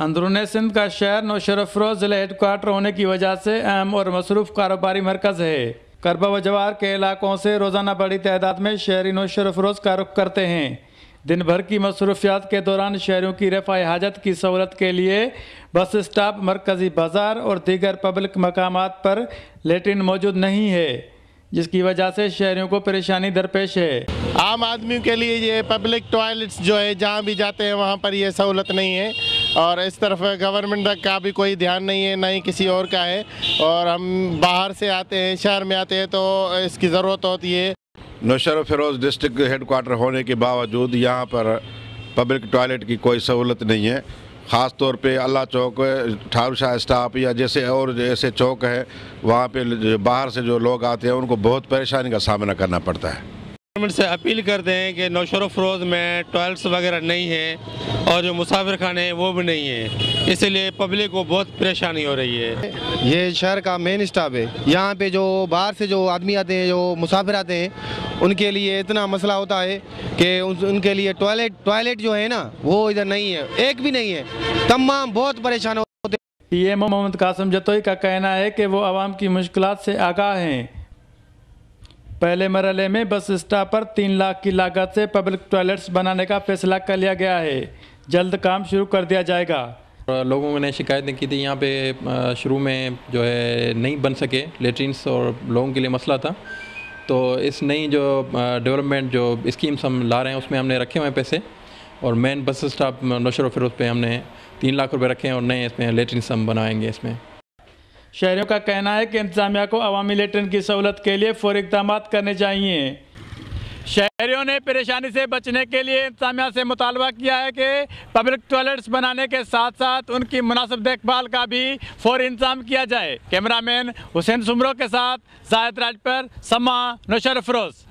अंदरून सिंध का शहर नौशर अफरोज ज़िले हेडक्वार्टर होने की वजह से अहम और मसरूफ़ कारोबारी मरकज़ है। करबा व जवार के इलाकों से रोज़ाना बड़ी तादाद में शहरी नौशर अफरोज का रुख करते हैं। दिन भर की मसरूफियात के दौरान शहरों की रफ़ा हाजत की सहूलत के लिए बस स्टॉप, मरकज़ी बाज़ार और दीगर पब्लिक मकाम पर लेटरिन मौजूद नहीं है, जिसकी वजह से शहरों को परेशानी दरपेश है। आम आदमी के लिए ये पब्लिक टॉयलेट्स जो है, जहाँ भी जाते हैं, वहाँ पर यह सहूलत नहीं है। और इस तरफ़ गवर्नमेंट का भी कोई ध्यान नहीं है, ना ही किसी और का है। और हम बाहर से आते हैं, शहर में आते हैं तो इसकी ज़रूरत होती है। नौशर फिरोज़ डिस्ट्रिक्ट हेडकोार्टर होने के बावजूद यहाँ पर पब्लिक टॉयलेट की कोई सहूलत नहीं है। ख़ास तौर पे अल्लाह चौक ठारू शाह स्टाफ या जैसे और जैसे चौक है, वहाँ पे बाहर से जो लोग आते हैं, उनको बहुत परेशानी का सामना करना पड़ता है। गवर्नमेंट से अपील करते हैं कि नौशर फरोज़ में टॉयल्ट्स वगैरह नहीं है और जो मुसाफिर खाने हैं वो भी नहीं है। इसलिए पब्लिक को बहुत परेशानी हो रही है। ये शहर का मेन स्टाफ है। यहाँ पे जो बाहर से जो आदमी आते हैं जो मुसाफिर आते हैं उनके लिए इतना मसला होता है कि उनके लिए टॉयलेट टॉयलेट जो है ना वो इधर नहीं है। एक भी नहीं है। तमाम बहुत परेशान होते पी एम मोहम्मद कासम जतोई का कहना है कि वो आवाम की मुश्किल से आगाह हैं। पहले मरहले में बस स्टॉप पर तीन लाख की लागत से पब्लिक टॉयलेट्स बनाने का फैसला कर लिया गया है। जल्द काम शुरू कर दिया जाएगा। लोगों ने शिकायतें की थी, यहाँ पे शुरू में जो है नहीं बन सके लेट्रिन्स और लोगों के लिए मसला था। तो इस नई जो डेवलपमेंट जो स्कीम्स हम ला रहे हैं, उसमें हमने रखे हुए हैं पैसे। और मेन बस स्टॉप नौशर फिरोज पे हमने तीन लाख रुपए रखे हैं और नए इसमें लेट्रिन्स हम बनाएँगे इसमें। शहरों का कहना है कि इंतजामिया को अवामी लेटरिन की सहूलत के लिए फौर इकदाम करने चाहिए। शहरियों ने परेशानी से बचने के लिए इंतजामिया से मुतालबा किया है कि पब्लिक टॉयलेट्स बनाने के साथ साथ उनकी मुनासिब देखभाल का भी फौरी इंतज़ाम किया जाए। कैमरामैन हुसैन सुमरों के साथ, जायद राज पर समा नौशर फरोज़